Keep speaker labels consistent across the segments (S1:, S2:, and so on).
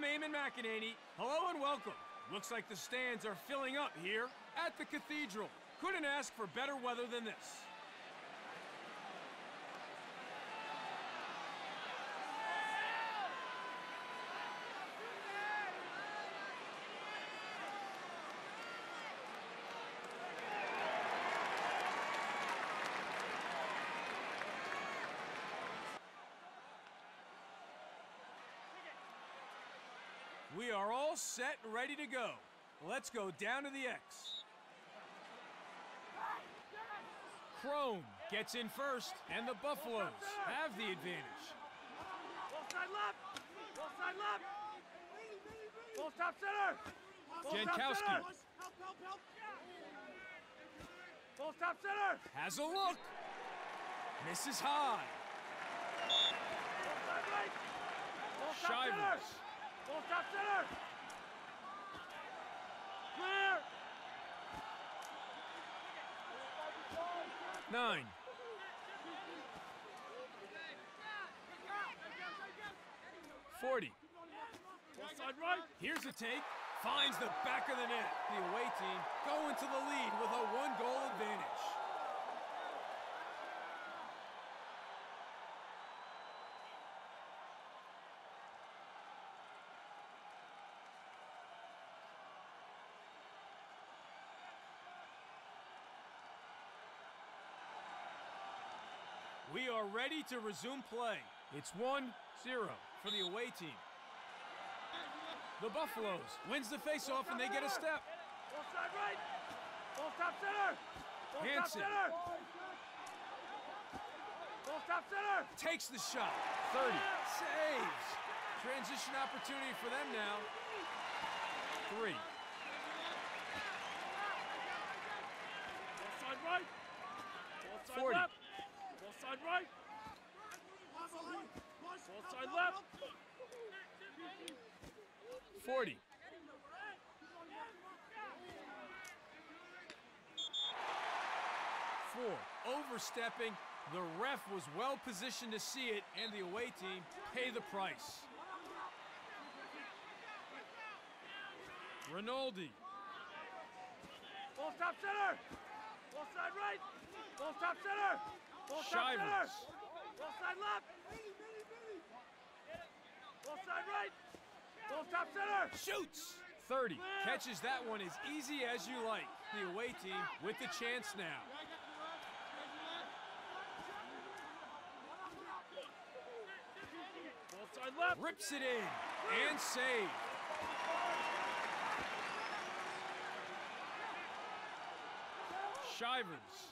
S1: I'm Eamon McEneaney. Hello and welcome. Looks like the stands are filling up here at the Cathedral. Couldn't ask for better weather than this. We are all set and ready to go. Let's go down to the X. Crone gets in first, and the Buffaloes have the advantage.
S2: Ball side left. Ball side left. Ball top center. Ball top
S1: Jankowski.
S2: center. Ball top center.
S1: Has a look. Misses high.
S2: Ball side right. Ball top center.
S1: Shivers.
S2: Ball top center. Clear.
S1: Nine. Forty.
S2: Side right.
S1: Here's a take. Finds the back of the net. The away team going to the lead with a one-goal advantage. Are ready to resume play. It's 1-0 for the away team. The Buffaloes wins the faceoff and they get a step.
S2: Ball side right. Ball top center. Ball top
S1: Hanson.
S2: center. Ball top center.
S1: Takes the shot. 30. Saves. Transition opportunity for them now. Three.
S2: Ball side right. Ball side
S1: 40.
S2: left. Side right. Ball side left.
S1: 40. Four. Overstepping. The ref was well positioned to see it, and the away team pay the price. Rinaldi.
S2: Ball top center. Ball side right. Ball top center. Ball top center.
S1: Shivers.
S2: Ball side left. Ball side right. Ball top center.
S1: Shoots! 30. Catches that one as easy as you like. The away team with the chance now.
S2: Left.
S1: Rips it in and save. Shivers.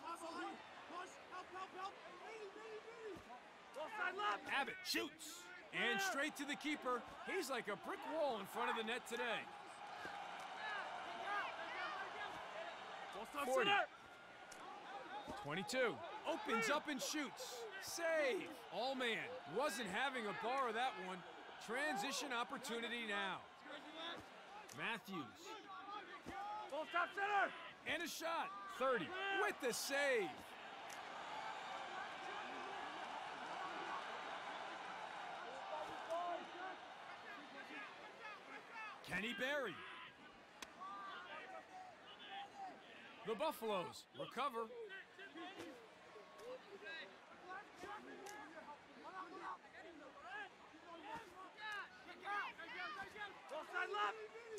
S2: Ball side left.
S1: Abbott shoots. And straight to the keeper. He's like a brick wall in front of the net today.
S2: Ball
S1: 40. 22. Opens up and shoots. Save. All man. Wasn't having a bar of that one. Transition opportunity now. Matthews.
S2: Full stop center.
S1: And a shot. 30. With the save. Kenny Barry. The Buffaloes recover.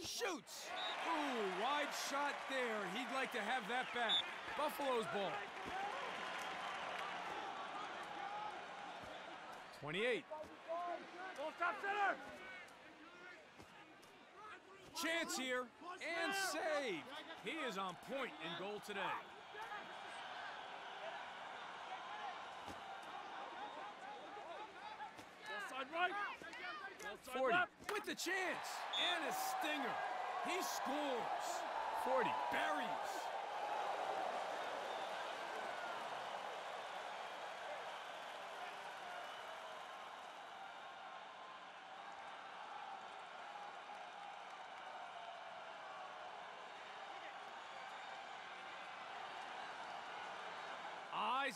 S1: Shoots. Ooh, wide shot there. He'd like to have that back. Buffalo's ball. 28.
S2: Ball top center.
S1: Chance here and save. He is on point in goal today.
S2: Side right. Side
S1: 40
S2: left.
S1: with the chance and a stinger. He scores. 40 buries.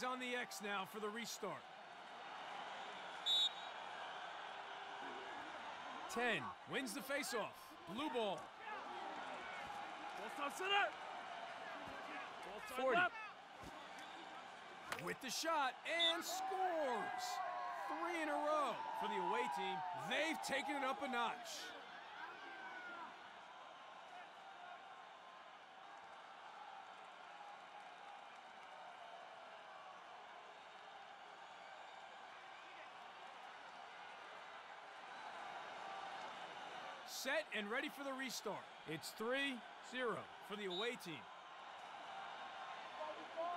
S1: On the X now for the restart. 10 wins the faceoff. Blue ball.
S2: Ball stop center. Ball side
S1: 40. with the shot and scores. Three in a row for the away team. They've taken it up a notch. Set and ready for the restart. It's 3 0 for the away team.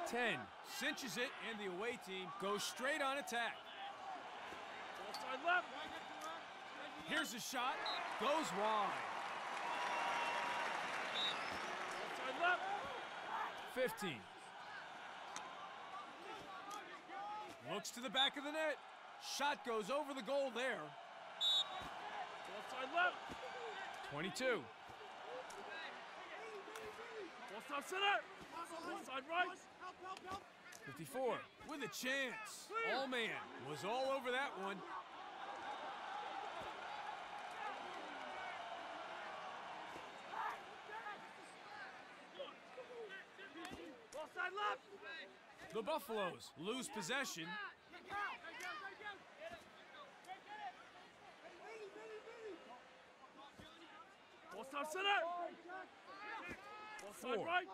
S1: 10 cinches it, and the away team goes straight on attack.
S2: Left.
S1: Here's a shot, goes wide.
S2: Ball side left.
S1: 15. Looks to the back of the net. Shot goes over the goal there.
S2: Ball side left.
S1: 22.
S2: Ball stop center. Side right.
S1: 54. With a chance. All man was all over that one.
S2: Ball side left.
S1: The Buffaloes lose possession.
S2: Stop center. Ball side
S1: Four.
S2: right.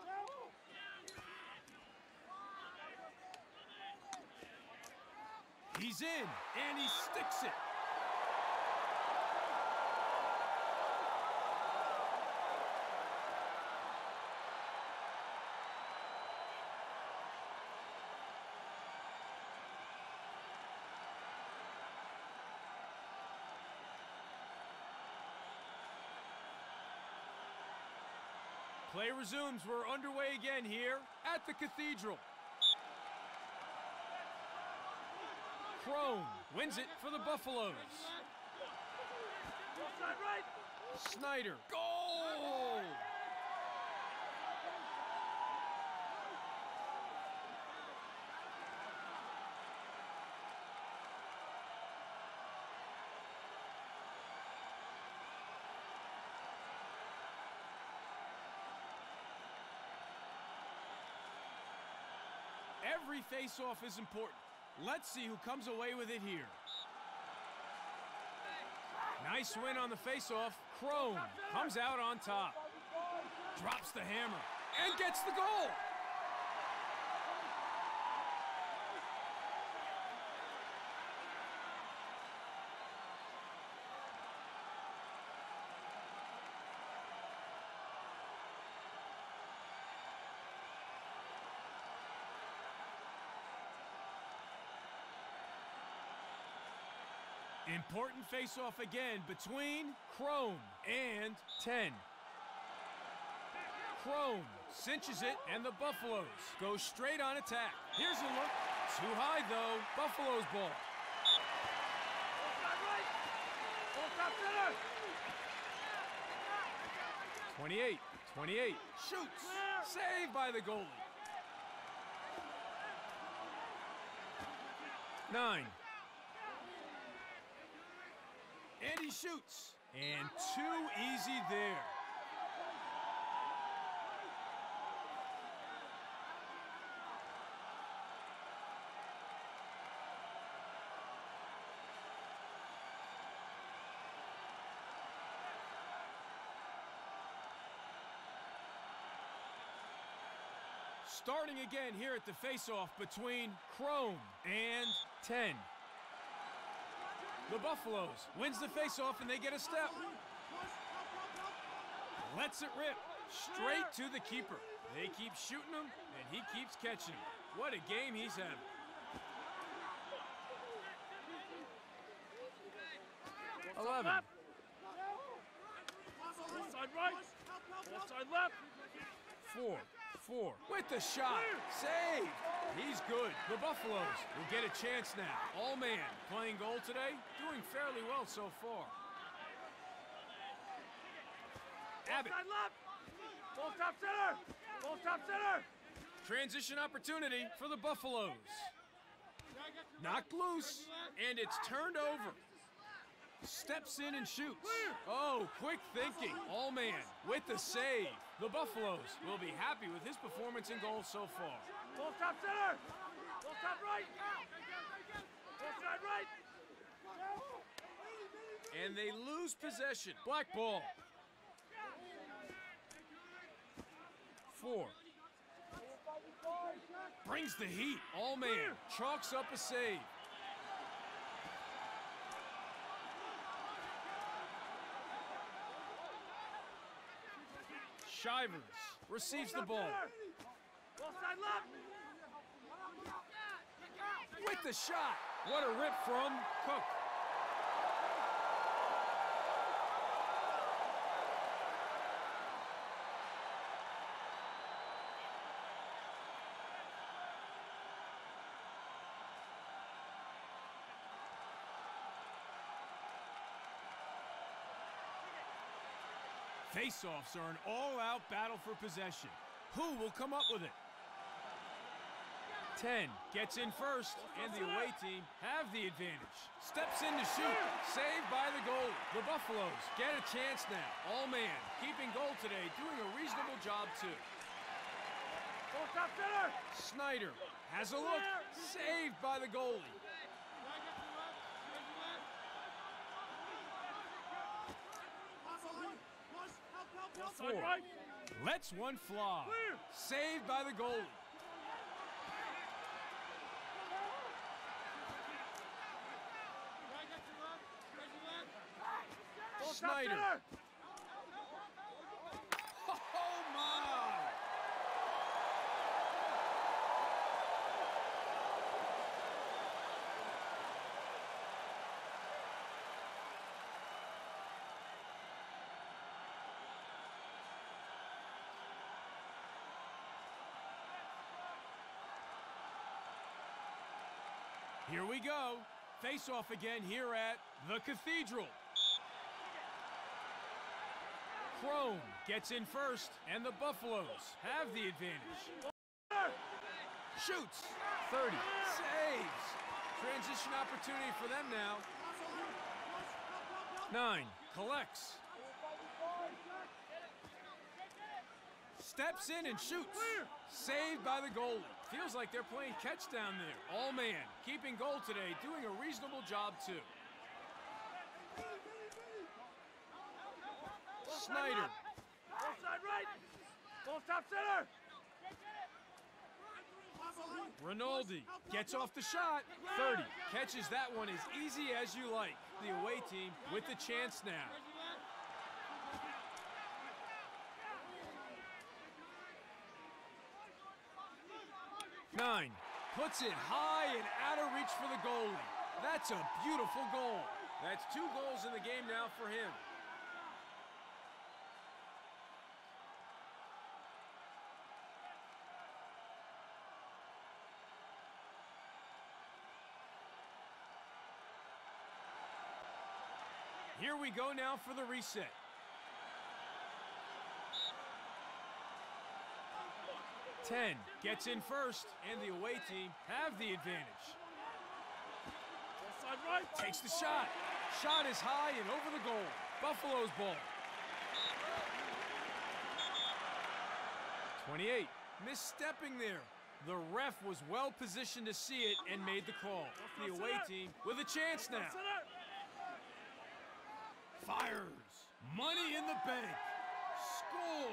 S1: He's in, and he sticks it. Play resumes. We're underway again here at the Cathedral. Crone wins it for the Buffaloes. Snyder. Goal! Every face-off is important. Let's see who comes away with it here. Nice win on the face-off. Crone comes out on top. Drops the hammer and gets the goal. Important face-off again between Crone and 10. Crone cinches it, and the Buffaloes go straight on attack. Here's a look. Too high, though. Buffaloes ball. 28, 28. Shoots. Saved by the goalie. Nine. And he shoots. And too easy there. Starting again here at the face-off between Crone and 10. The Buffaloes wins the face-off and they get a step. Lets it rip straight to the keeper. They keep shooting him and he keeps catching him. What a game he's having. 11.
S2: left. Side right. Ball side left.
S1: Four, four, with the shot, save. He's good. The Buffaloes will get a chance now. All man playing goal today, doing fairly well so far. Abbott,
S2: Side left. Ball stop center. Ball stop center.
S1: transition opportunity for the Buffaloes. Knocked loose, and it's turned over. steps in and shoots. Oh, quick thinking. All man with the save. The Buffaloes will be happy with his performance in goal so far.
S2: Full stop center. Full stop right. Full side right.
S1: And they lose possession. Black ball. Four. Brings the heat. All man chalks up a save. Shivers receives the ball. With the shot. What a rip from Cook. Face-offs are an all-out battle for possession. Who will come up with it? 10 gets in first, and the away team have the advantage. Steps in to shoot, saved by the goalie. The Buffaloes get a chance now. All man, keeping goal today, doing a reasonable job too. Snyder has a look, saved by the goalie.
S2: Side right.
S1: One fly, saved by the goalie. Snyder.
S2: center.
S1: Oh my! Here we go. Face off again here at the Cathedral. Crone gets in first, and the Buffaloes have the advantage. Shoots. 30. Saves. Transition opportunity for them now. 9. Collects. Steps in and shoots. Saved by the goalie. Feels like they're playing catch down there. All man, keeping goal today, doing a reasonable job too. Snyder.
S2: Side right. Full stop center.
S1: Rinaldi gets off the shot. 30. Catches that one as easy as you like. The away team with the chance now. Nine. Puts it high and out of reach for the goalie. That's a beautiful goal. That's two goals in the game now for him. Here we go now for the reset. Ten gets in first, and the away team have the advantage.
S2: Side right.
S1: Takes the shot. Shot is high and over the goal. Buffalo's ball. 28. Misstepping there. The ref was well positioned to see it and made the call. The away team with a chance now. Fires. Money in the bank. Score.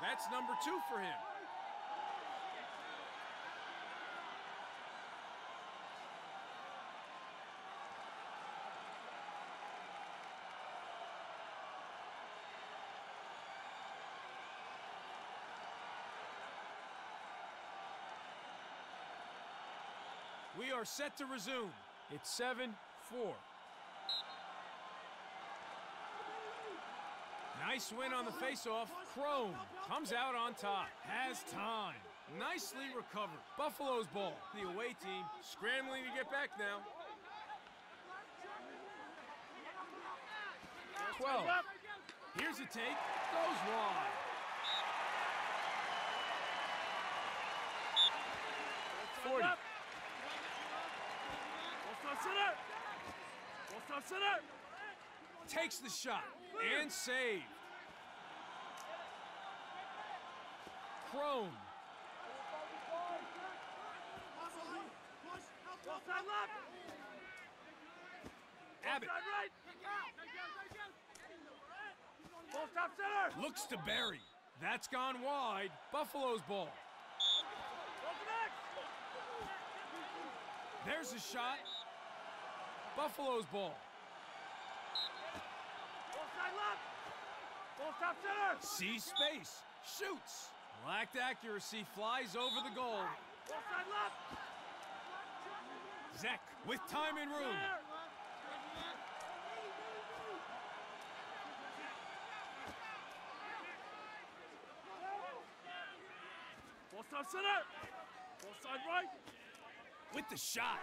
S1: That's number two for him. We are set to resume. It's 7 4. Nice win on the faceoff. Crone comes out on top. Has time. Nicely recovered. Buffalo's ball. The away team scrambling to get back now. 12. Here's a take. Goes wide. Forty.
S2: Full stop center. Full stop center.
S1: Takes the shot and saved.
S2: Left.
S1: Abbott
S2: right. Stop center.
S1: looks to Barry. That's gone wide. Buffalo's ball. There's a shot. Buffalo's ball.
S2: Offside left. Full stop center.
S1: Sees space. Shoots. Lacked accuracy. Flies over the goal.
S2: Offside left.
S1: Zek with time and room.
S2: Full stop center. Full side right.
S1: With the shot.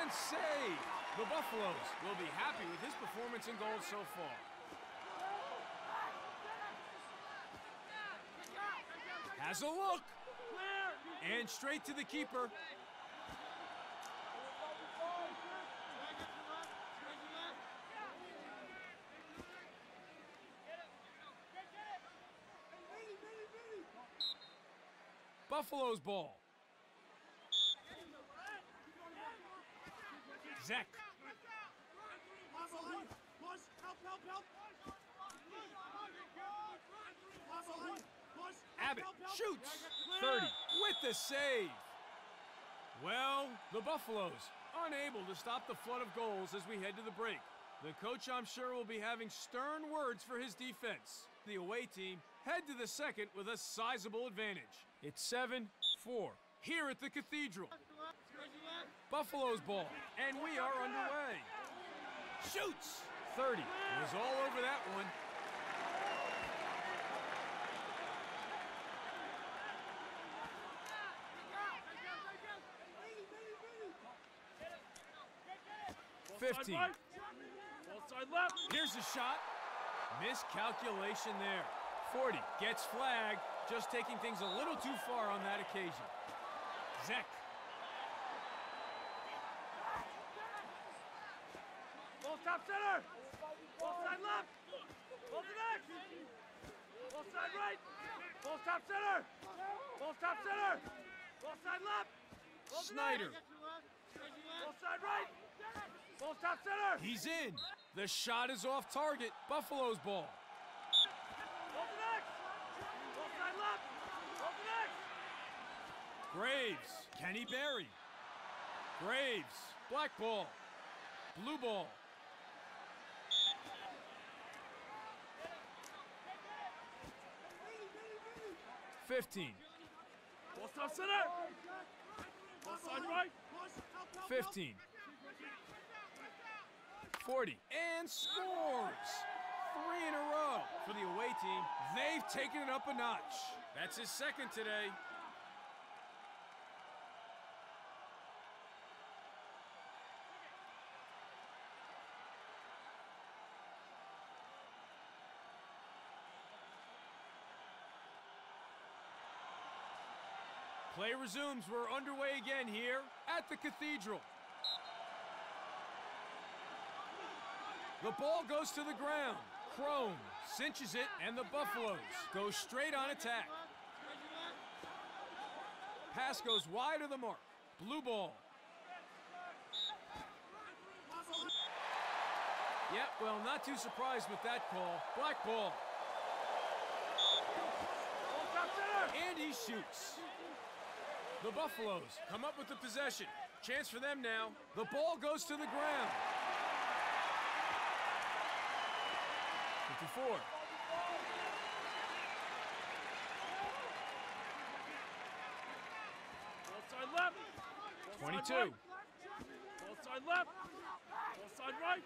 S1: And save. The Buffaloes will be happy with his performance in goal so far. Has a look. And straight to the keeper. Buffalo's ball. Zek. Abbott shoots. 30 with the save. Well, the Buffaloes unable to stop the flood of goals as we head to the break. The coach, I'm sure, will be having stern words for his defense. The away team head to the second with a sizable advantage. It's 7 4 here at the Cathedral. Buffalo's ball, and we are underway. Shoots! 30 was all over that one. 15.
S2: side side left.
S1: Here's a shot. Miscalculation there. 40 gets flagged, just taking things a little too far on that occasion. Zek.
S2: Full stop center. Full side left. Full to next. Full side right. Full stop center. Full stop center. Full side left. To
S1: Snyder.
S2: Full side right. Full stop center.
S1: He's in. The shot is off target. Buffalo's ball.
S2: To next. Full side left. To next.
S1: Graves. Kenny Barry. Graves. Black ball. Blue ball. Fifteen.
S2: Full stop center. Full side right.
S1: 15. 40. And scores! Three in a row for the away team. They've taken it up a notch. That's his second today. Play resumes. We're underway again here at the Cathedral. The ball goes to the ground. Crone cinches it, and the Buffaloes go straight on attack. Pass goes wide of the mark. Blue ball. Yep, well, not too surprised with that call. Black ball. And he shoots. The Buffaloes come up with the possession. Chance for them now. The ball goes to the ground. 54.
S2: Full side left.
S1: 22.
S2: Side right. Full side left. Full side right.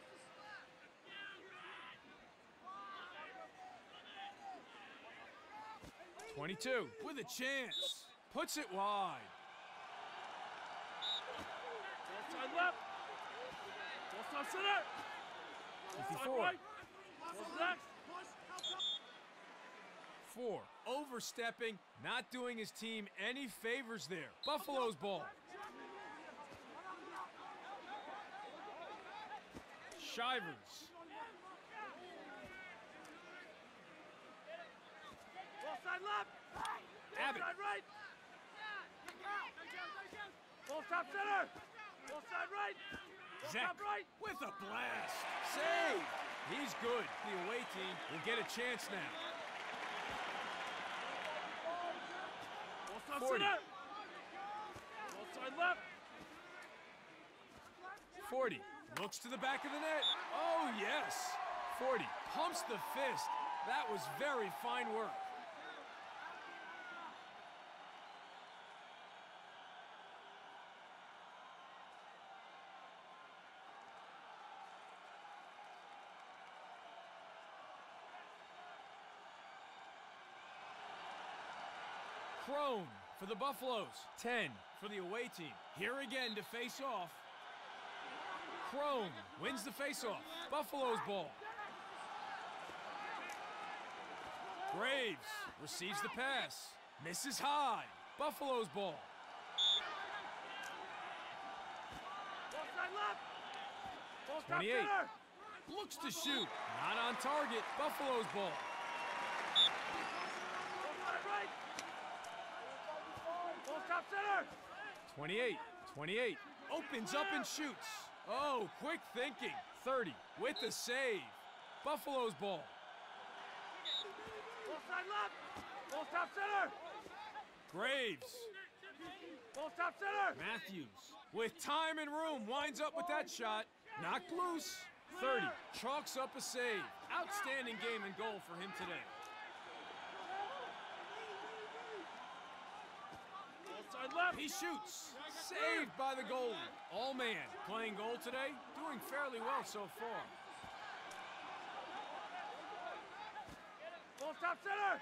S1: Twenty-two with a chance. Puts it wide.
S2: Side left. Side center.
S1: 54.
S2: Right.
S1: Four. Overstepping, not doing his team any favors there. Buffalo's ball. Shivers.
S2: Left side left.
S1: Abbott.
S2: Right. Ball top center. Ball side right. Ball
S1: Zek
S2: right.
S1: with a blast. Save. He's good. The away team will get a chance now.
S2: Ball top
S1: 40.
S2: center. Ball side left.
S1: 40. Looks to the back of the net. Oh, yes. 40. Pumps the fist. That was very fine work. Crone for the Buffaloes. 10 for the away team. Here again to face off. Crone wins the faceoff. Buffalo's ball. Graves receives the pass. Misses high. Buffalo's ball.
S2: Ball side left. Ball
S1: 28. Looks to shoot. Not on target. Buffalo's. Ball
S2: side right. Ball top center.
S1: 28. 28. Opens up and shoots. Oh, quick thinking. 30. With the save. Buffalo's ball.
S2: Ball side left. Ball top center.
S1: Graves.
S2: Ball top center.
S1: Matthews, with time and room, winds up with that shot. Knocked loose. 30. Chalks up a save. Outstanding game and goal for him today.
S2: Ball side left.
S1: He shoots. Saved by the goalie. All man playing goal today, doing fairly well so far.
S2: Ball top center.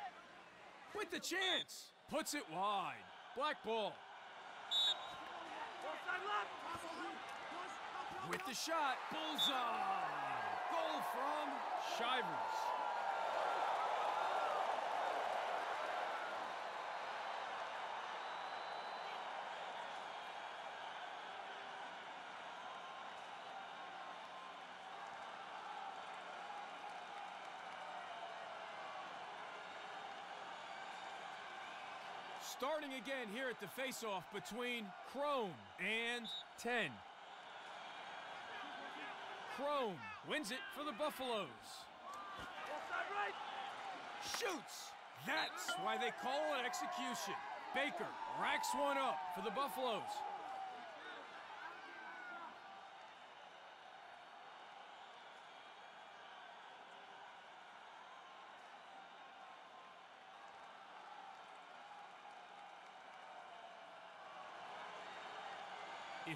S1: With the chance. Puts it wide. Black ball.
S2: Ball side left.
S1: With the shot. Bullseye. Goal from Shivers. Starting again here at the faceoff between Crone and 10. Crone wins it for the Buffaloes. Shoots! That's why they call it execution. Baker racks one up for the Buffaloes.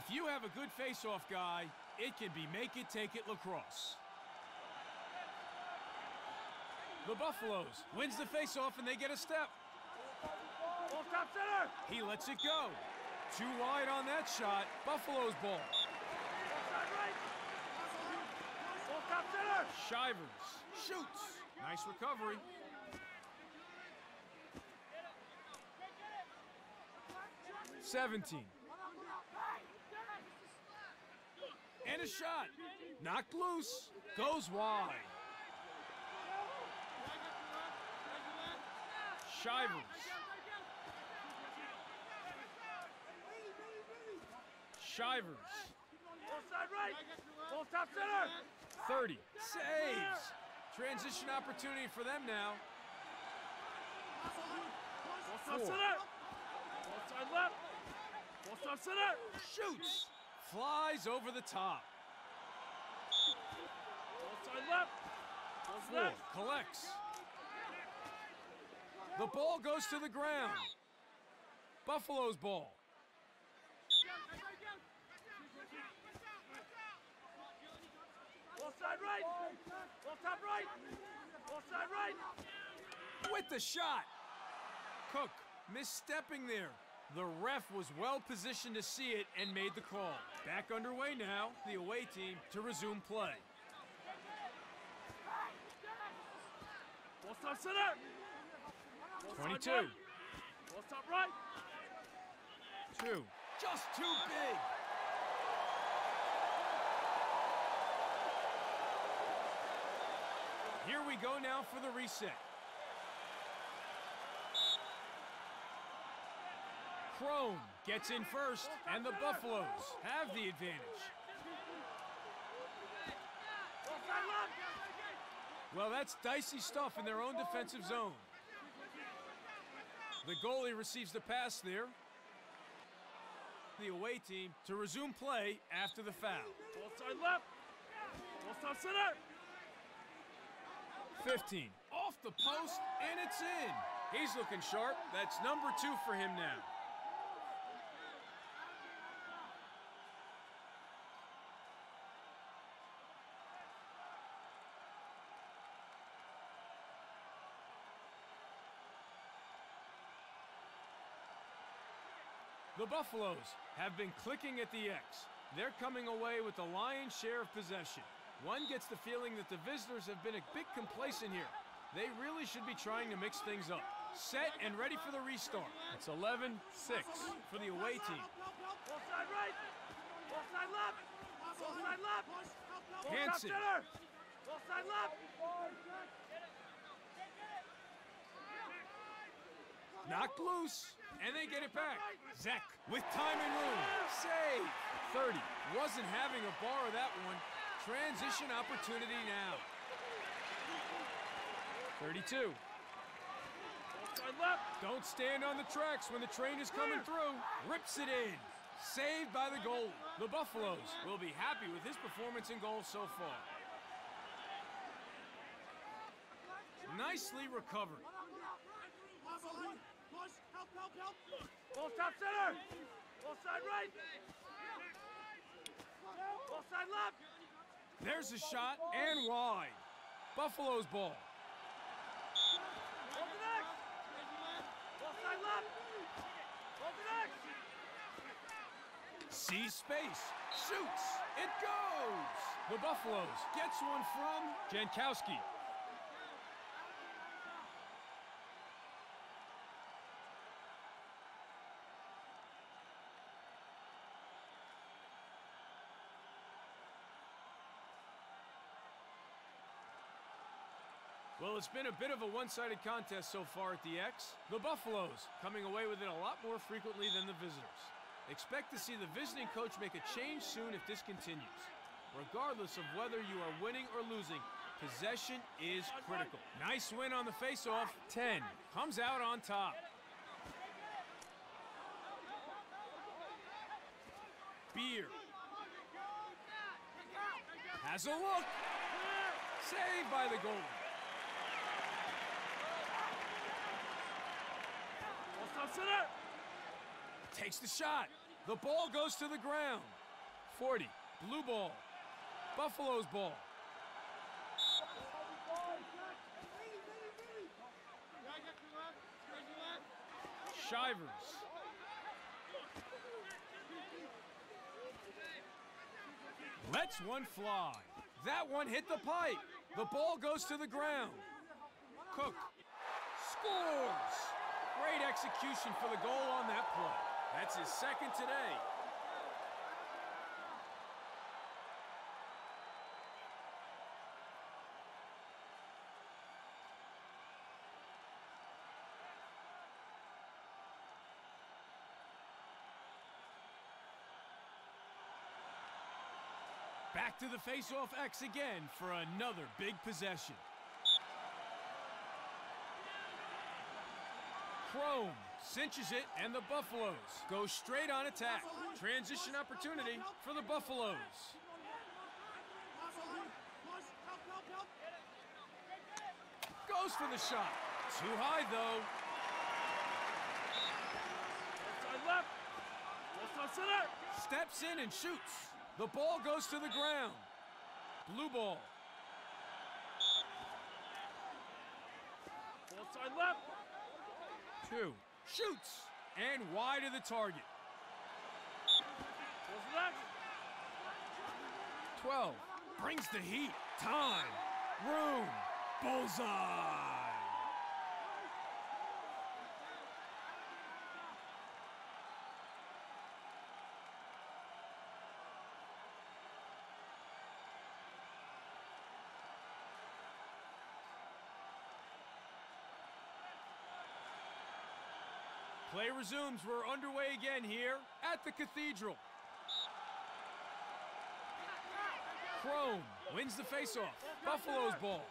S1: If you have a good face-off guy, it can be make it, take it lacrosse. The Buffaloes wins the face-off and they get a step.
S2: Center.
S1: He lets it go. Too wide on that shot. Buffalo's ball. Shivers shoots. Nice recovery. Seventeen. And a shot. Knocked loose. Goes wide. Shivers. Shivers.
S2: Ball side right. Ball top center.
S1: 30. Saves. Transition opportunity for them now. Four.
S2: side left. Ball top center.
S1: Shoots. Flies over the top.
S2: Ball side left.
S1: Four.
S2: next.
S1: Collects. The ball goes to the ground. Buffalo's ball.
S2: Ball side right. Ball top right. Ball side right.
S1: With the shot. Cook misstepping there. The ref was well positioned to see it and made the call. Back underway now, the away team to resume play.
S2: Ball top center. Ball side
S1: 22.
S2: right. Ball top right.
S1: Two. Just too big. Here we go now for the reset. Crone gets in first, and the Buffaloes have the advantage.
S2: Side.
S1: Well, that's dicey stuff in their own defensive zone. The goalie receives the pass there. The away team to resume play after the foul.
S2: Ball side left. Ball stop center.
S1: 15. Off the post, and it's in. He's looking sharp. That's number two for him now. The Buffaloes have been clicking at the X. They're coming away with the lion's share of possession. One gets the feeling that the visitors have been a bit complacent here. They really should be trying to mix things up. Set and ready for the restart. It's 11 6 for the away team.
S2: Ball side right. Ball left. Ball left. Ball stop
S1: Hanson.
S2: center. Ball side left.
S1: Knocked loose, and they get it back. Zek with time and room. Save. 30. Wasn't having a bar of that one. Transition opportunity now. 32.
S2: Left.
S1: Don't stand on the tracks when the train is coming through. Rips it in. Saved by the goal. The Buffaloes will be happy with his performance in goal so far. Nicely recovered.
S2: Ball top center. Ball side right. Ball side left.
S1: There's a shot and wide. Buffalo's ball.
S2: To next. Ball side left. Next.
S1: Sees space. Shoots. It goes. The Buffaloes gets one from Jankowski. It's been a bit of a one-sided contest so far at the X. The Buffaloes coming away with it a lot more frequently than the visitors. Expect to see the visiting coach make a change soon if this continues. Regardless of whether you are winning or losing, possession is critical. Nice win on the faceoff. 10 comes out on top. Beer has a look. Saved by the goalie.
S2: Ball stop center.
S1: Takes the shot. The ball goes to the ground. 40. Blue ball. Buffalo's ball. Shivers. Lets one fly. That one hit the pipe. The ball goes to the ground. Cook scores. Great execution for the goal on that play. That's his second today. Back to the face-off X again for another big possession. Crone cinches it, and the Buffaloes go straight on attack. Transition opportunity for the Buffaloes. Goes for the shot. Too high, though. Steps in and shoots. The ball goes to the ground. Blue ball.
S2: Ball side left.
S1: Two. Shoots. And wide of the target.
S2: Ball to next.
S1: 12. Brings the heat. Time. Room. Bullseye. Play resumes. We're underway again here at the Cathedral. Crone wins the faceoff. Buffalo's ball.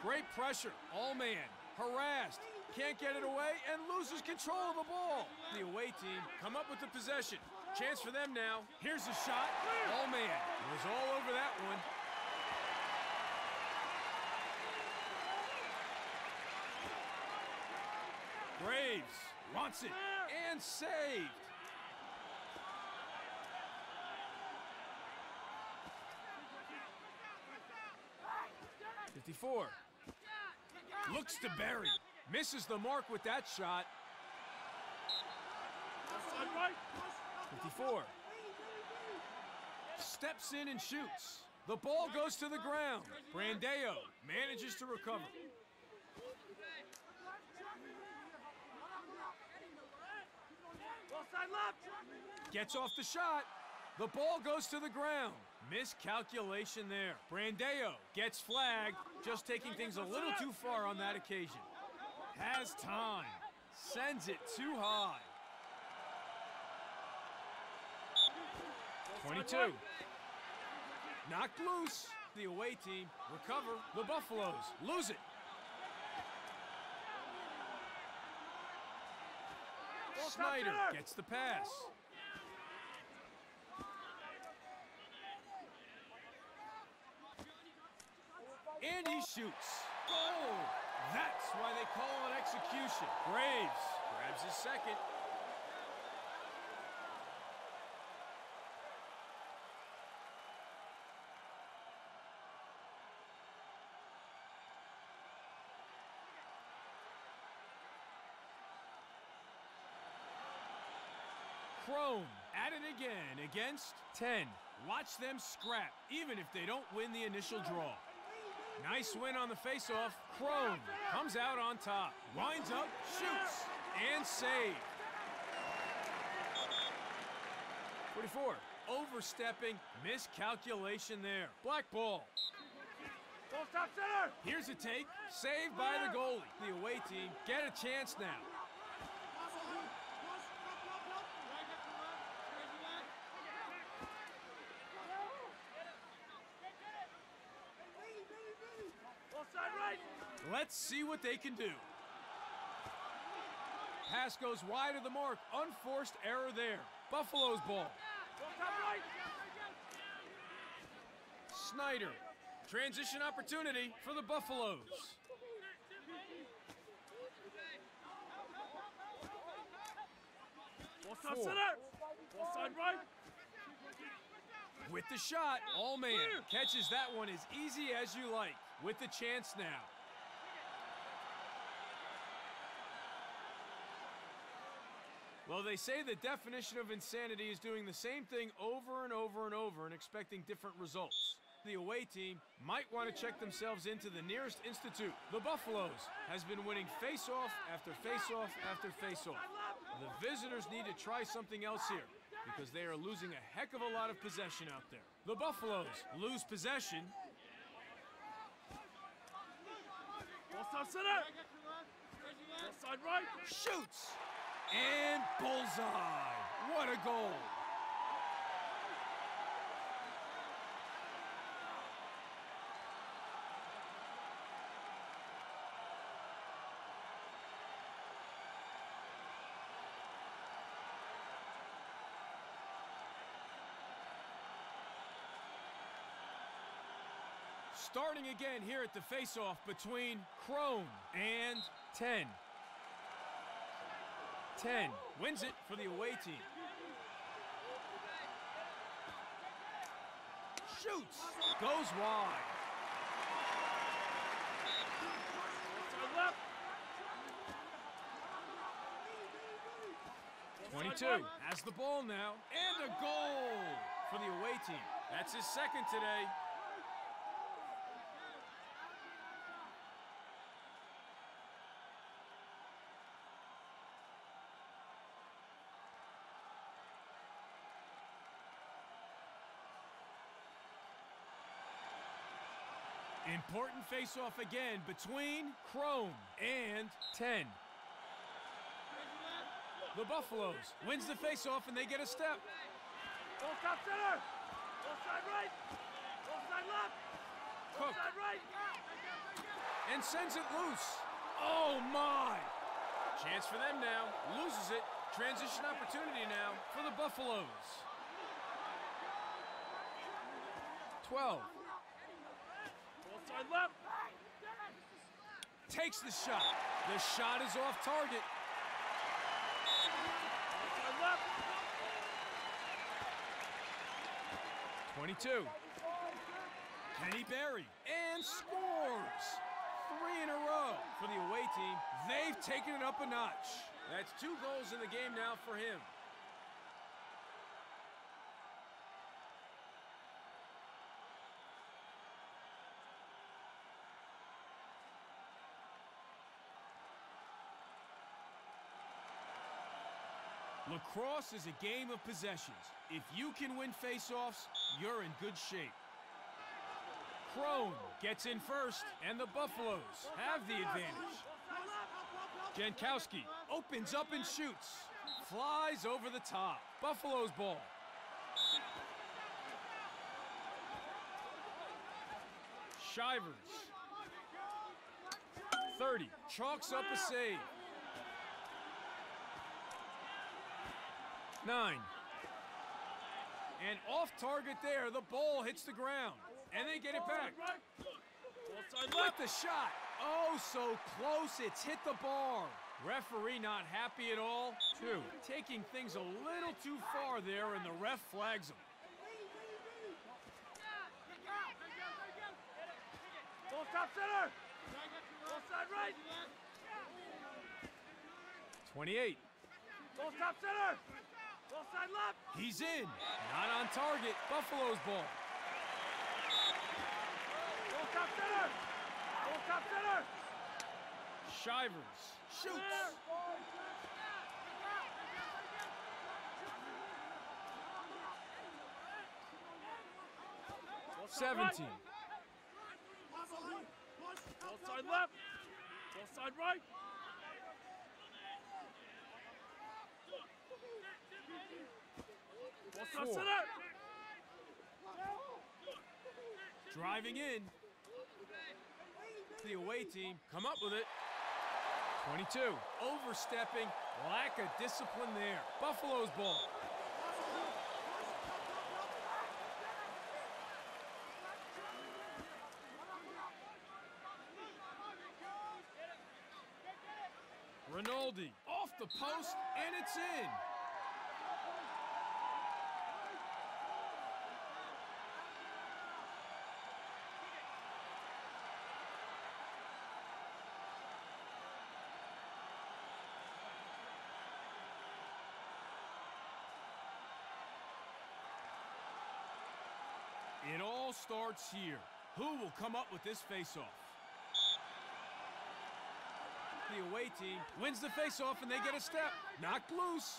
S1: Great pressure. All man. Harassed. Can't get it away and loses control of the ball. The away team come up with the possession. Chance for them now. Here's a shot. All man. It Was all over that one. Graves wants it and saved. Fifty-four. Looks to bury. Misses the mark with that shot. 54. Steps in and shoots. The ball goes to the ground. Brandeo manages to recover.
S2: Ball side left.
S1: Gets off the shot. The ball goes to the ground. Miscalculation there. Brandeo gets flagged, just taking things a little too far on that occasion. Has time. Sends it too high. 22. Knocked loose. The away team recover. The Buffaloes lose it.
S2: Ball top
S1: Snyder gets the pass. And he shoots. Goal! That's why they call it execution. Graves grabs his second. Crone at it again against 10. Watch them scrap, even if they don't win the initial draw. Nice win on the faceoff. Crone comes out on top. Winds up, shoots, and save. 44. Overstepping, miscalculation there. Black ball.
S2: Ball top center.
S1: Here's a take, saved by the goalie. The away team get a chance now.
S2: Right.
S1: Let's see what they can do. Pass goes wide of the mark. Unforced error there. Buffalo's ball.
S2: Ball top right.
S1: Snyder. Transition opportunity for the Buffaloes. Four.
S2: center. Ball side right.
S1: With the shot, all man catches that one as easy as you like. With the chance now. Well, they say the definition of insanity is doing the same thing over and over and over and expecting different results. The away team might want to check themselves into the nearest institute. The Buffaloes has been winning face-off after face-off after face-off. The visitors need to try something else here because they are losing a heck of a lot of possession out there. The Buffaloes lose possession.
S2: Ball center. Side right.
S1: shoots, and bullseye. What a goal. Starting again here at the faceoff between Crone and 10. 10 wins it for the away team. Shoots, goes wide. 22 has the ball now, and a goal for the away team. That's his second today. Important face-off again between Crone and 10. The Buffaloes wins the faceoff and they get a step.
S2: Ball top center. Ball side right. Ball side left.
S1: Cook
S2: side right.
S1: and sends it loose. Oh my! Chance for them now. Loses it. Transition opportunity now for the Buffaloes. 12. Takes the shot. The shot is off target.
S2: Ball side left.
S1: 22. Kenny Berry and scores. Three in a row for the away team. They've taken it up a notch. That's two goals in the game now for him. Lacrosse is a game of possessions. If you can win faceoffs, you're in good shape. Crone gets in first, and the Buffaloes have the advantage. Jankowski opens up and shoots. Flies over the top. Buffalo's ball. Shivers. 30. Chalks up a save. Nine. And off target there, the ball hits the ground. And they get it back.
S2: Right. Ball
S1: With
S2: left.
S1: the shot. Oh, so close. It's hit the bar. Referee not happy at all. Two. Taking things a little too far there, and the ref flags him.
S2: Ball top center. Ball side right.
S1: 28.
S2: Ball top center. Ball side left.
S1: He's in. Not on target. Buffalo's ball.
S2: Ball top center. Ball top center.
S1: Shivers. Shoots.
S2: Ball side right.
S1: 17.
S2: Ball side left. Ball side right. Ball top
S1: Four. Driving in. The away team come up with it. 22. Overstepping. Lack of discipline there. Buffalo's ball. Rinaldi off the post, and it's in. It all starts here. Who will come up with this faceoff? The away team wins the faceoff and they get a step. Knocked loose,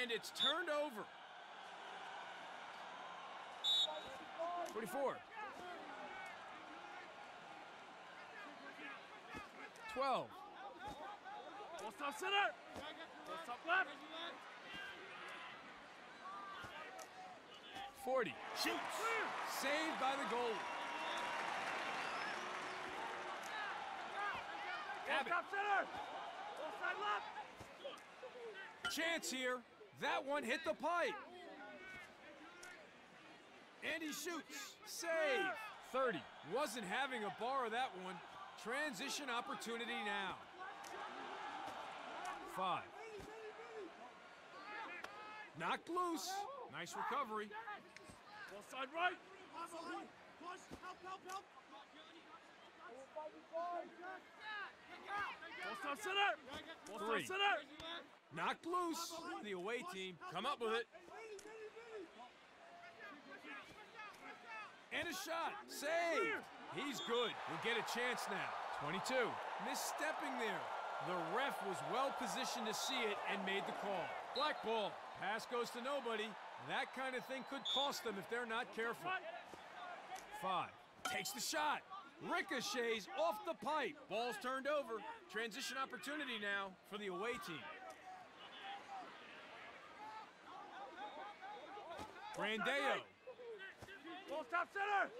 S1: and it's turned over. 44. 12.
S2: Ball top center. Top left.
S1: 40. Shoots. Saved by the goalie. Abbott.
S2: top center. Ball side left.
S1: Chance here. That one hit the pipe. And he shoots. Save. 30. Wasn't having a bar of that one. Transition opportunity now. Five. Knocked loose. Nice recovery.
S2: Ball side right. Ball top center. Ball top
S1: Three.
S2: center.
S1: Knocked loose. The away team come up with it. And a shot. Saved. He's good. We'll get a chance now. 22. Misstepping there. The ref was well positioned to see it and made the call. Black ball. Pass goes to nobody. And that kind of thing could cost them if they're not careful. Five. Takes the shot. Ricochets off the pipe. Ball's turned over. Transition opportunity now for the away team. Brandeo.
S2: Ball top center.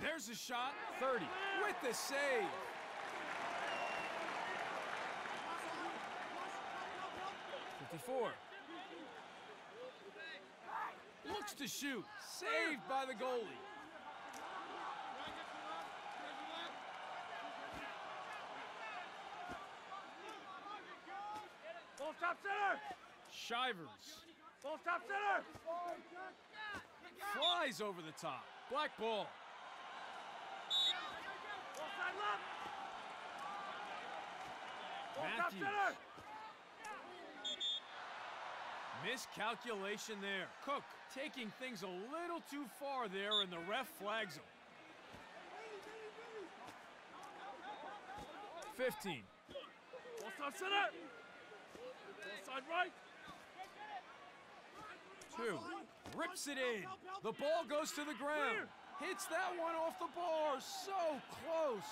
S1: There's a shot. 30 with the save. Fifty-four. Looks to shoot. Saved by the goalie.
S2: Ball top center.
S1: Shivers.
S2: Ball top center.
S1: Flies over the top. Black ball.
S2: Ball side left. Ball top center.
S1: Miscalculation there. Cook taking things a little too far there, and the ref flags him. 15.
S2: Ball top center. Ball side right.
S1: Two. Rips it in. The ball goes to the ground. Hits that one off the bar. So close.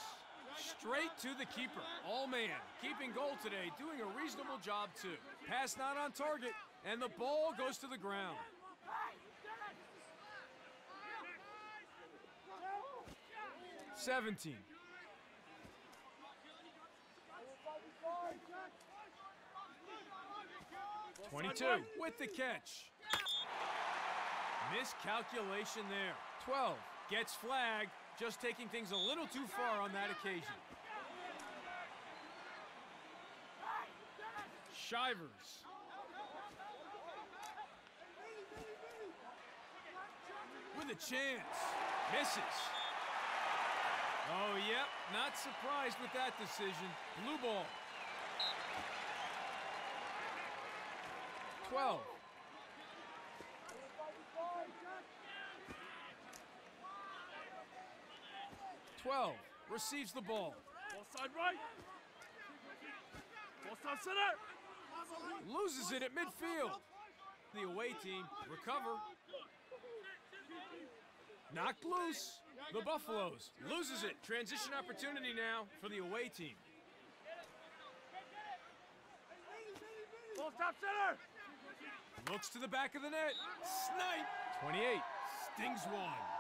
S1: Straight to the keeper. All man. Keeping goal today. Doing a reasonable job, too. Pass not on target. And the ball goes to the ground. Seventeen. 22 with the catch. Miscalculation there. 12 gets flagged, just taking things a little too far on that occasion. Shivers. With a chance. Misses. Oh, yep, not surprised with that decision. Blue ball. 12. Twelve receives the ball.
S2: Ball side right. Ball top center.
S1: Loses it at midfield. The away team recover. Knocked loose. The Buffaloes loses it. Transition opportunity now for the away team.
S2: Ball top center.
S1: Looks to the back of the net. Snipe. 28. Stings one.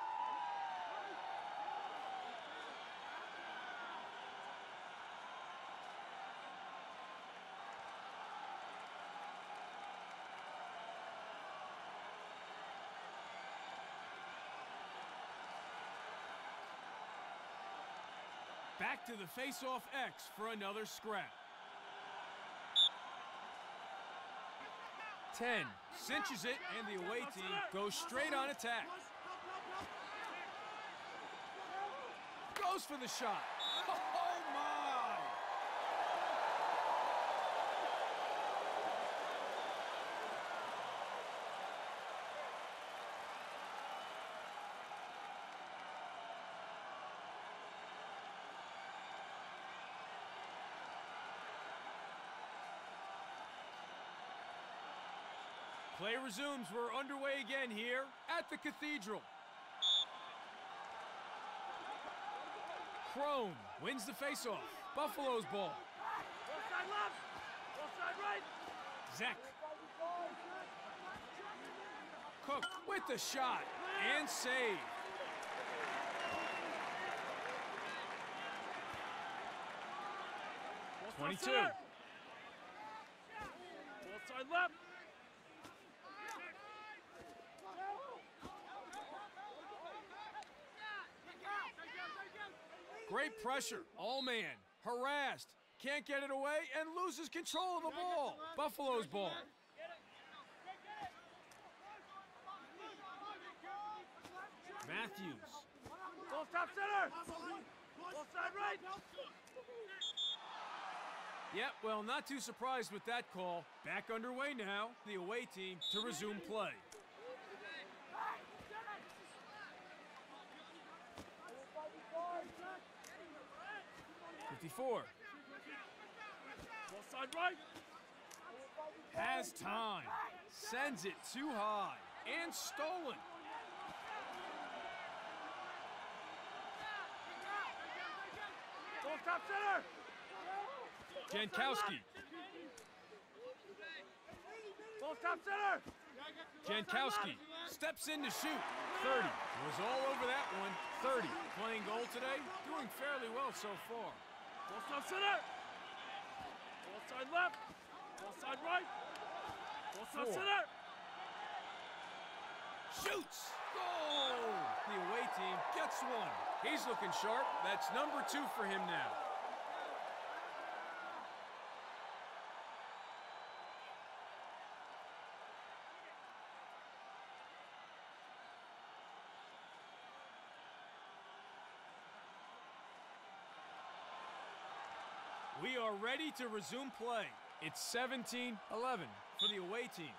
S1: Back to the face-off X for another scrap. 10 cinches it, and the away team goes straight on attack. Goes for the shot. Oh my! Play resumes. We're underway again here at the Cathedral. Crone wins the faceoff. Buffalo's ball.
S2: Side left. Right.
S1: Zek. Cook with the shot and save. 22.
S2: center. Side left.
S1: Great pressure. All man. Harassed. Can't get it away and loses control of the ball. Buffalo's ball. Matthews.
S2: Ball top center. Ball side right.
S1: Yep, well, not too surprised with that call. Back underway now, the away team to resume play. Fifty-four
S2: Ball side right.
S1: has time, sends it too high, and stolen.
S2: Ball top center.
S1: Jankowski
S2: Ball top center.
S1: Jankowski steps in to shoot. 30. Was all over that one. 30. Playing goal today. Doing fairly well so far.
S2: Stop center. Ball side left. Ball side right.
S1: Four.
S2: center.
S1: Shoots! Goal! The away team gets one. He's looking sharp. That's number two for him now. We are ready to resume play. It's 17-11 for the away team.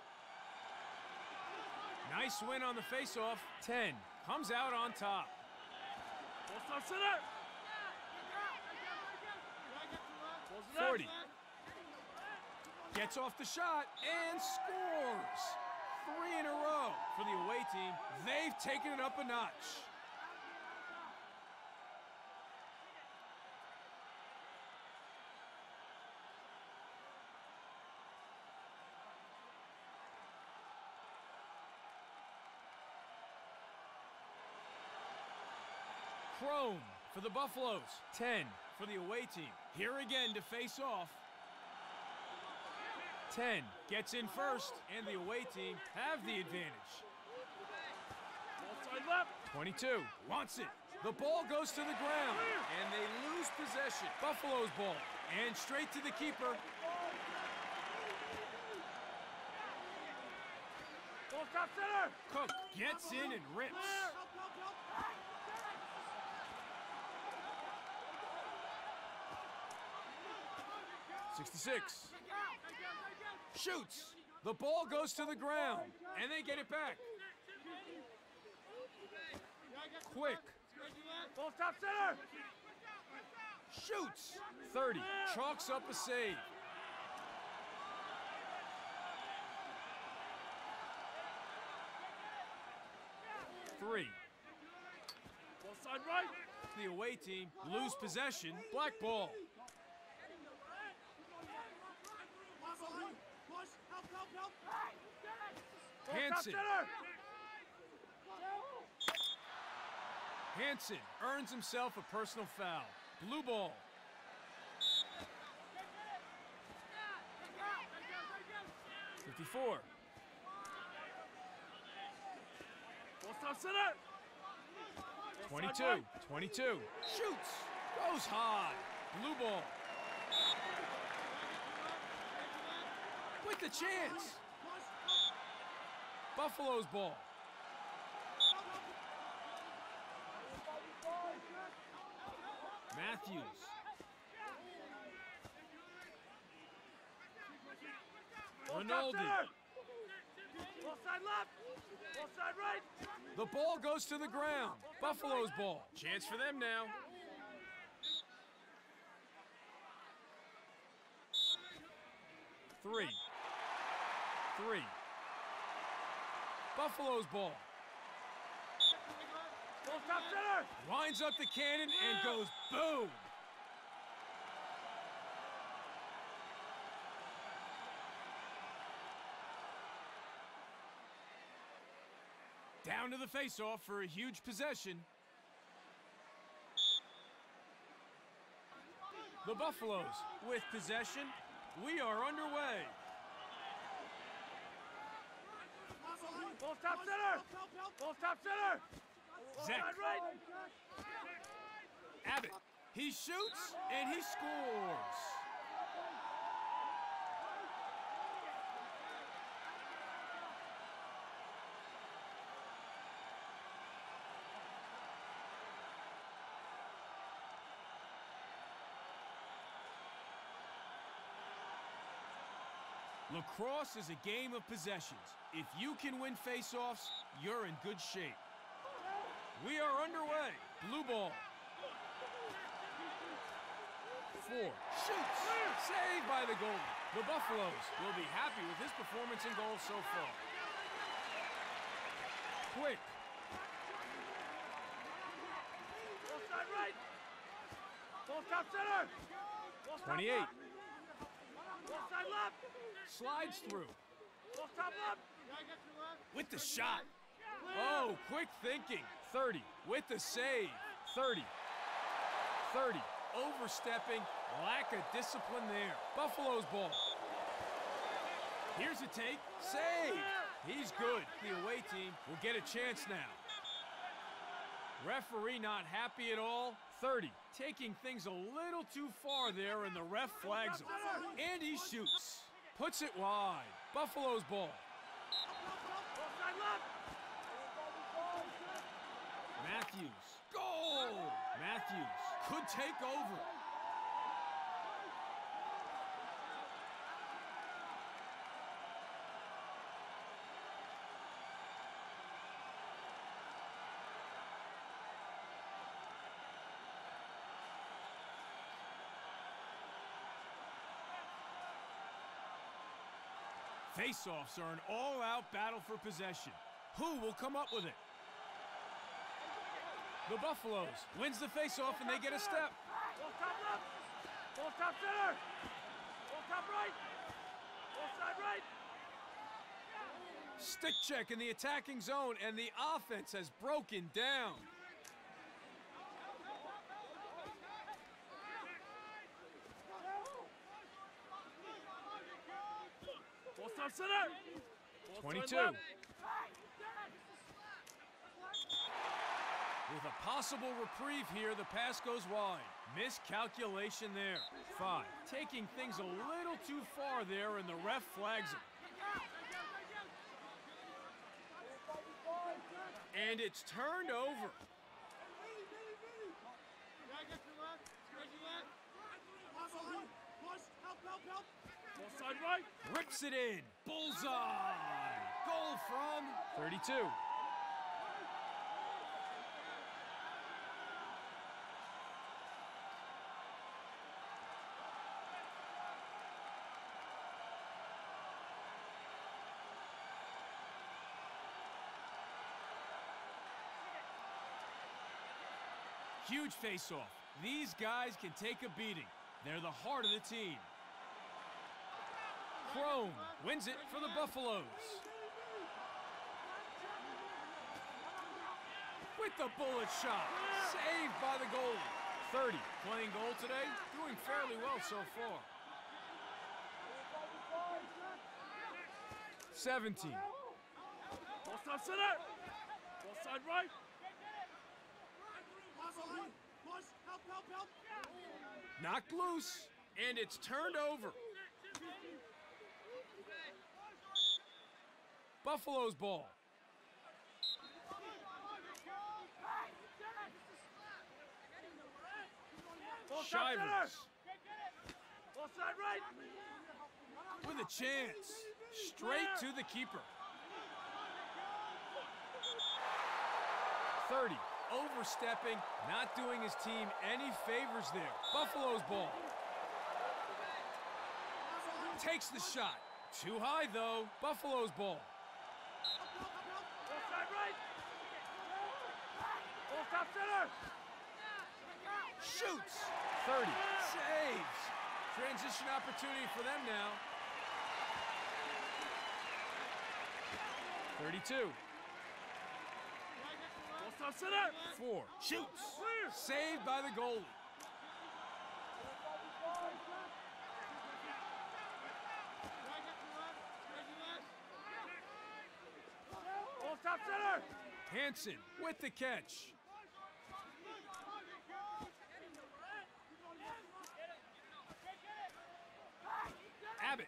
S1: Nice win on the faceoff. 10 comes out on top.
S2: Center. Balls to the
S1: 40. Gets off the shot and scores. Three in a row for the away team. They've taken it up a notch. Crone for the Buffaloes. 10 for the away team. Here again to face off. 10 gets in first, and the away team have the advantage.
S2: Ball side left.
S1: 22 wants it. The ball goes to the ground, and they lose possession. Buffalo's ball, and straight to the keeper. Cook gets in and rips. Sixty-six. Shoots. The ball goes to the ground, and they get it back. Quick.
S2: Ball stop center.
S1: Shoots. 30. Chalks up a save. Three.
S2: Ball side right.
S1: The away team lose possession. Black ball.
S2: Ball stop
S1: Hanson. Hanson earns himself a personal foul. Blue ball. Fifty-four.
S2: Ball stop center. Ball side
S1: 22. 22. Shoots. Goes high. Blue ball. With the chance. Buffalo's ball. Matthews. Rinaldi.
S2: Ball side left. Ball side right.
S1: The ball goes to the ground. Buffalo's ball. Chance for them now. Three. Three. Buffalo's ball.
S2: Ball stop center.
S1: Winds up the cannon and goes boom. Down to the faceoff for a huge possession. The Buffaloes with possession. We are underway.
S2: Ball stop center. Ball stop center.
S1: Zach.
S2: right.
S1: Abbott. He shoots and he scores. Lacrosse is a game of possessions. If you can win faceoffs, you're in good shape. We are underway. Blue ball. Four. Shoots. Saved by the goalie. The Buffaloes will be happy with his performance in goals so far. Quick.
S2: Ball side right. Ball stop center.
S1: 28.
S2: Left.
S1: Slides through.
S2: Stop left.
S1: With the shot. Oh, quick thinking. 30 with the save. 30. 30. Overstepping. Lack of discipline there. Buffalo's ball. Here's a take. Save. He's good. The away team will get a chance now. Referee not happy at all. 30. Taking things a little too far there, and the ref flags him. And he shoots. Puts it wide. Buffalo's ball. Matthews. Goal! Matthews could take over. Face-offs are an all-out battle for possession. Who will come up with it? The Buffaloes wins the face-off and they get a step.
S2: Ball top left. Ball top center. Ball top right. Ball side right.
S1: Stick check in the attacking zone and the offense has broken down.
S2: Ball top center. Ball
S1: 22. With a possible reprieve here, the pass goes wide. Miscalculation there. Five. Taking things a little too far there, and the ref flags him. And it's turned over.
S2: Ball side right.
S1: Rips it in. Bullseye. Goal from 32. Huge face-off. These guys can take a beating. They're the heart of the team. Crone wins it for the Buffaloes. With the bullet shot. Saved by the goalie. 30. Playing goal today. Doing fairly well so far. 17.
S2: Ball top center. Ball side right.
S1: Knocked loose. And it's turned over. Buffalo's ball. Shivers with a chance. Straight to the keeper. 30. Overstepping, not doing his team any favors there. Buffalo's ball. Takes the shot. Too high, though. Buffalo's. Ball
S2: side right. Ball top center.
S1: Shoots. 30. Saves. Transition opportunity for them now. 32.
S2: Ball top center.
S1: Four. Shoots. Saved by the goalie. Hanson with the catch. Abbott.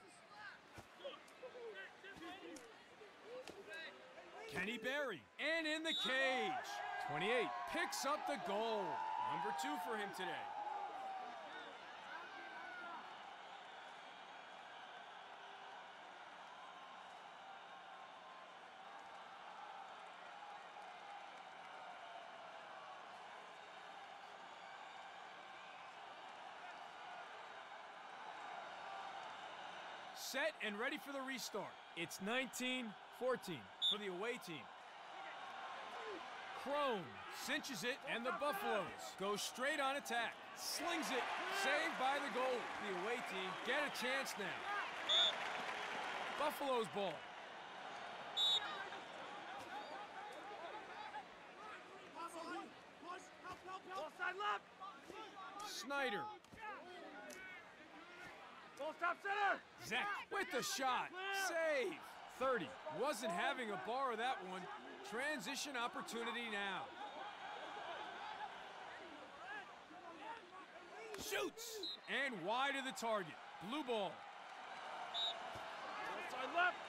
S1: Kenny Berry. And in the cage. 28 picks up the goal. Number two for him today. Set and ready for the restart. It's 19-14 for the away team. Crone cinches it, and the Buffaloes go straight on attack. Slings it, saved by the goal. The away team get a chance now. Buffalo's ball. Snyder.
S2: Full stop center.
S1: Zach with the shot. Save. 30. Wasn't having a bar of that one. Transition opportunity now. Shoots. And wide of the target. Blue ball.
S2: Full side left.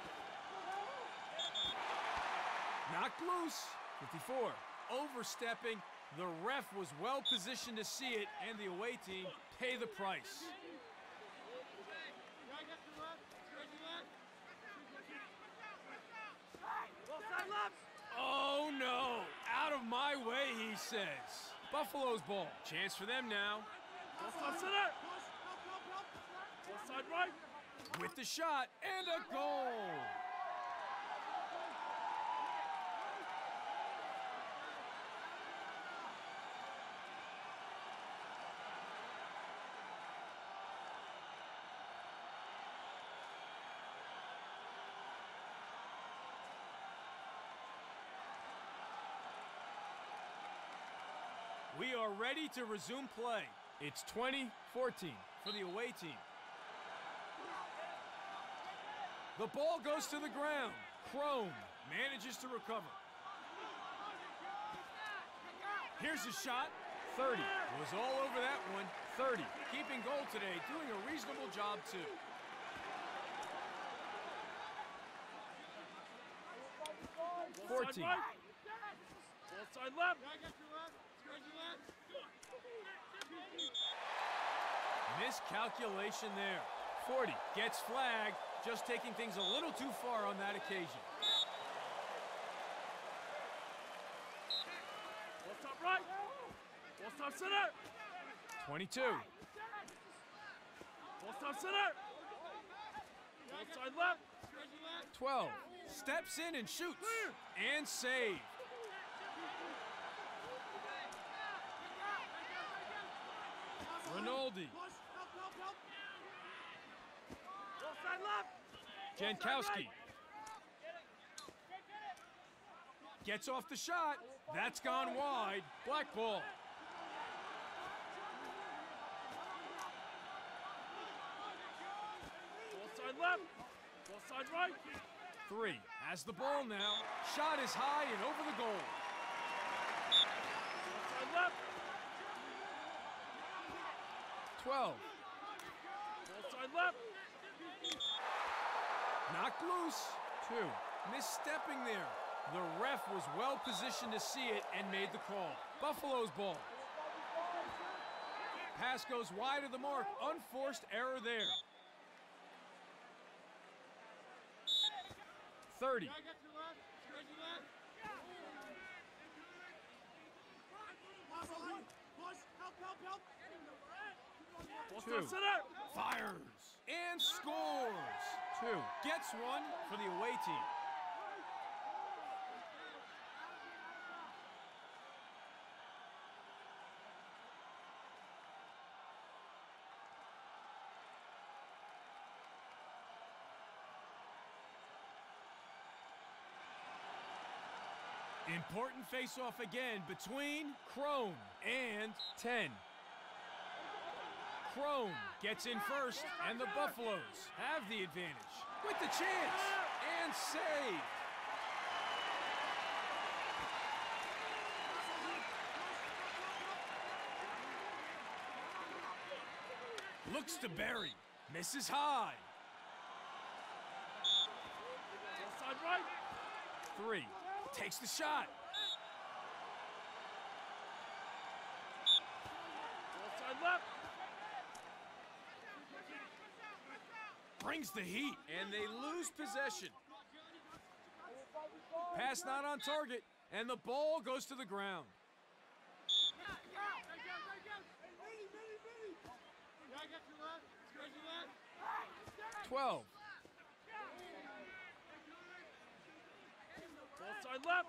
S1: Knocked loose. 54. Overstepping. The ref was well positioned to see it, and the away team pay the price.
S2: Full side left.
S1: Oh no! Out of my way, he says. Buffalo's ball. Chance for them now.
S2: Full stop center. Full side right.
S1: With the shot and a goal. We are ready to resume play. It's 20-14 for the away team. The ball goes to the ground. Crone manages to recover. Here's a shot. 30. Was all over that one. 30. Keeping goal today, doing a reasonable job too.
S2: Full
S1: 14.
S2: side right. Full side left.
S1: Miscalculation there. 40 gets flagged, just taking things a little too far on that occasion.
S2: Full stop right. Full stop center.
S1: 22.
S2: Full stop center. Side left.
S1: 12. Steps in and shoots. And save.
S2: Left.
S1: Jankowski. Gets off the shot. That's gone wide. Black ball.
S2: Side left. Side right.
S1: Three. Has the ball now. Shot is high and over the goal.
S2: Full side left.
S1: 12.
S2: Full side left.
S1: Knocked loose. Two. Misstepping there. The ref was well positioned to see it and made the call. Buffalo's ball. Pass goes wide of the mark. Unforced error there. 30. Two. Fires. And scores. Two. Gets one for the away team. Important face-off again between Crone and 10. Crone gets in first, and the Buffaloes have the advantage. With the chance, and save. Looks to bury, misses high.
S2: Side right.
S1: Three, takes the shot.
S2: Full side left.
S1: The heat, and they lose possession. Pass not on target, and the ball goes to the ground. Twelve.
S2: Full side left.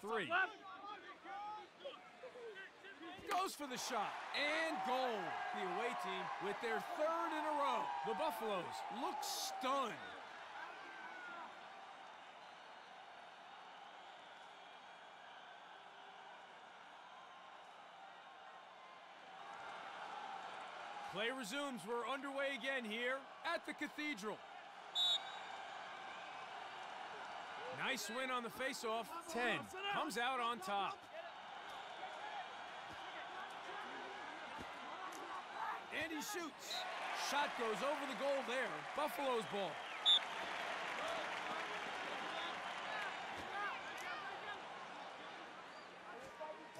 S1: Three.
S2: side left.
S1: Goes for the shot. And goal. The away team with their third in a row. The Buffaloes look stunned. Play resumes. We're underway again here at the Cathedral. Nice win on the faceoff. 10 comes out on top. He shoots. Shot goes over the goal there. Buffalo's ball.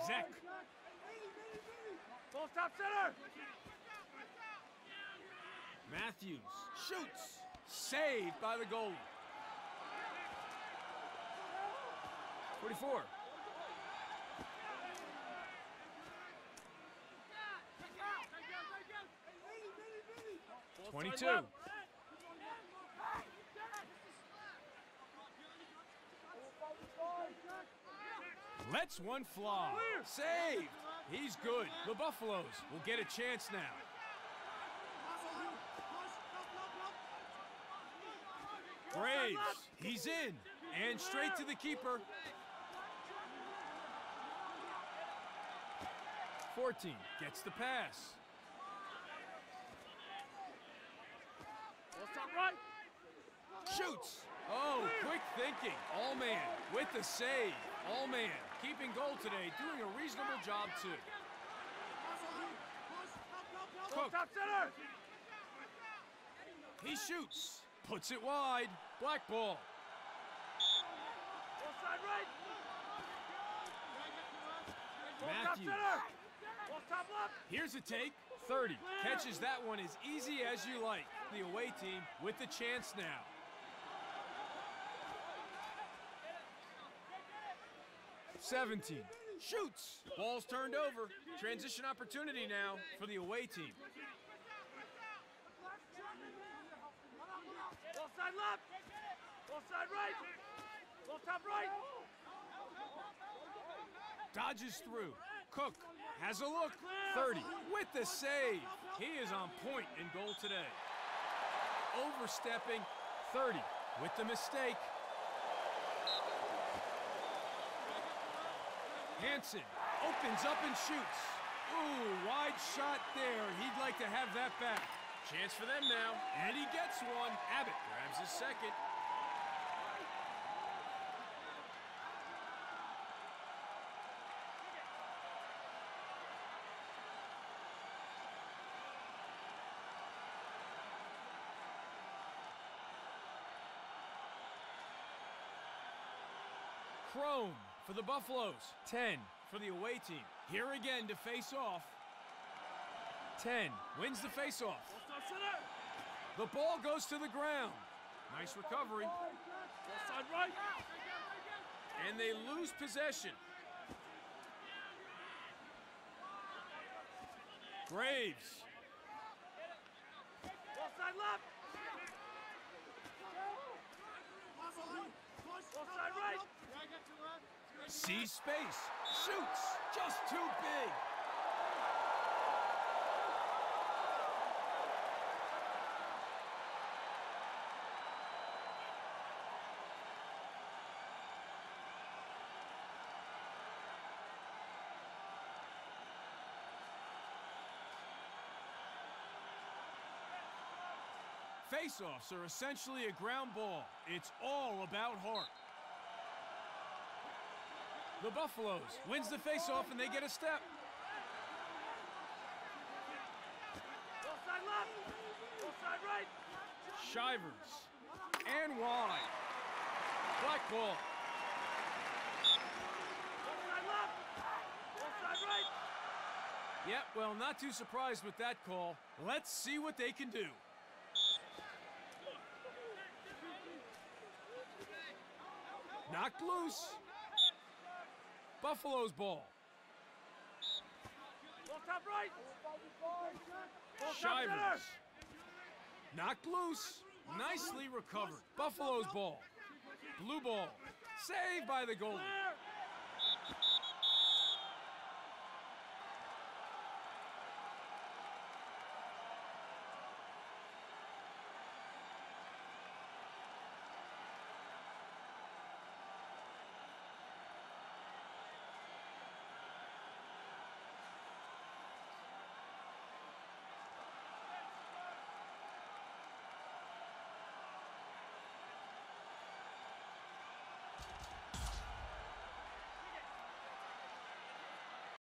S1: Zek.
S2: Full stop center.
S1: Matthews shoots. Saved by the goalie. 44. 22.
S2: side left.
S1: Lets one fly. Saved. He's good. The Buffaloes will get a chance now. Graves. He's in. And straight to the keeper. 14 gets the pass.
S2: Full stop right.
S1: Shoots. Oh, quick thinking. All man with the save. All man keeping goal today, doing a reasonable job too.
S2: Full
S1: Cook.
S2: stop center.
S1: He shoots. Puts it wide. Black ball.
S2: Full side right.
S1: Matthews.
S2: center. Full left.
S1: Here's a take. 30. Catches that one as easy as you like. The away team with the chance now. Seventeen. Shoots. Ball's turned over. Transition opportunity now for the away team.
S2: Full side left. Full side right. Full top right.
S1: Dodges through. Cook has a look. 30 with the save. He is on point in goal today. Overstepping. 30 with the mistake. Hanson opens up and shoots. Ooh, wide shot there. He'd like to have that back. Chance for them now. And he gets one. Abbott grabs his second. Crone for the Buffaloes. 10 for the away team. Here again to face off. 10 wins the
S2: stop center.
S1: The ball goes to the ground. Nice recovery. And they lose possession. Graves.
S2: Left.
S1: Sees space. Shoots. Just too big. Face-offs are essentially a ground ball. It's all about heart. The Buffaloes wins the face-off and they get a step.
S2: Right.
S1: Shivers. And wide. Black ball.
S2: Right.
S1: Yep, well, not too surprised with that call. Let's see what they can do. Knocked loose. Buffalo's ball.
S2: Full top right.
S1: Shivers. Knocked loose. Nicely recovered. Buffalo's ball. Blue ball. Saved by the goalie.